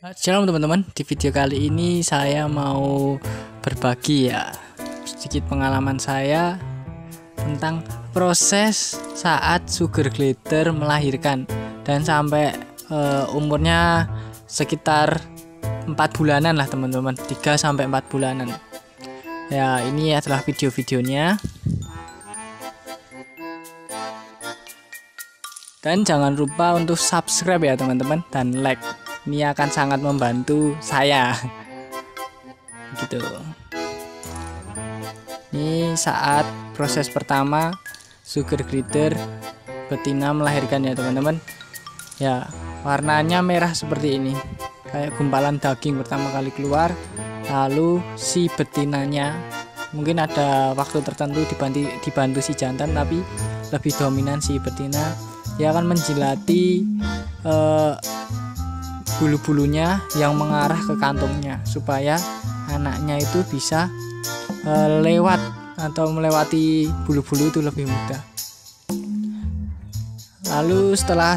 Shalom teman-teman, di video kali ini saya mau berbagi ya sedikit pengalaman saya tentang proses saat sugar glider melahirkan. Dan sampai uh, umurnya sekitar 4 bulanan lah teman-teman. 3 sampai 4 bulanan. Ya ini adalah video-videonya. Dan jangan lupa untuk subscribe ya teman-teman dan like ini akan sangat membantu saya. Gitu. Ini saat proses pertama sugar glider betina melahirkan ya teman-teman. Ya warnanya merah seperti ini. Kayak gumpalan daging pertama kali keluar lalu si betinanya. Mungkin ada waktu tertentu dibantu, dibantu si jantan tapi lebih dominan si betina. Dia akan menjilati uh, bulu-bulunya yang mengarah ke kantongnya supaya anaknya itu bisa e, lewat atau melewati bulu-bulu itu lebih mudah. Lalu setelah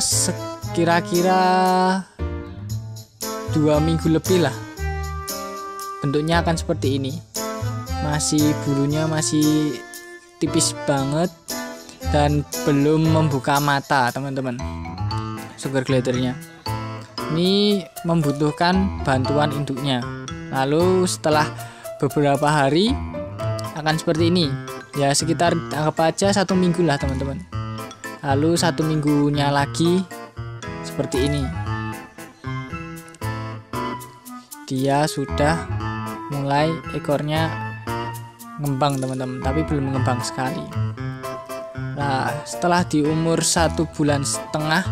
kira-kira dua minggu lebih lah bentuknya akan seperti ini masih bulunya masih tipis banget dan belum membuka mata teman-teman sugar glidernya ini membutuhkan bantuan induknya. Lalu setelah beberapa hari akan seperti ini. Ya sekitar anggap aja satu minggu lah teman-teman. Lalu satu minggunya lagi seperti ini. Dia sudah mulai ekornya ngembang teman-teman, tapi belum mengembang sekali. Nah, setelah di umur satu bulan setengah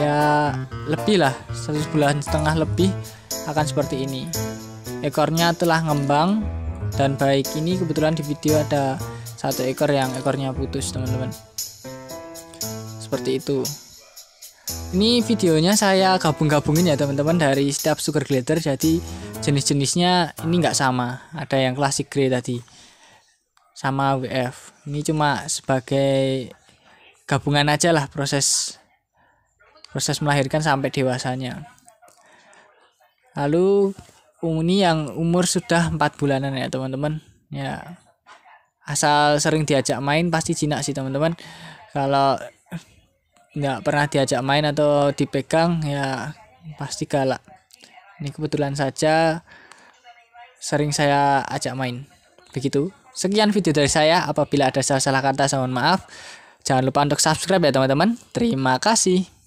ya lebih lah satu bulan setengah lebih akan seperti ini. Ekornya telah ngembang dan baik ini kebetulan di video ada satu ekor yang ekornya putus teman-teman. Seperti itu. Ini videonya saya gabung-gabungin ya teman-teman dari setiap sugar glider jadi jenis-jenisnya ini nggak sama. Ada yang klasik grey tadi sama WF ini cuma sebagai gabungan aja lah proses proses melahirkan sampai dewasanya. Lalu ini yang umur sudah empat bulanan ya teman-teman. Ya asal sering diajak main pasti jinak sih teman-teman. Kalau nggak pernah diajak main atau dipegang ya pasti galak. Ini kebetulan saja sering saya ajak main. Begitu. Sekian video dari saya. Apabila ada salah-salah kata, saya mohon maaf. Jangan lupa untuk subscribe ya teman-teman. Terima kasih.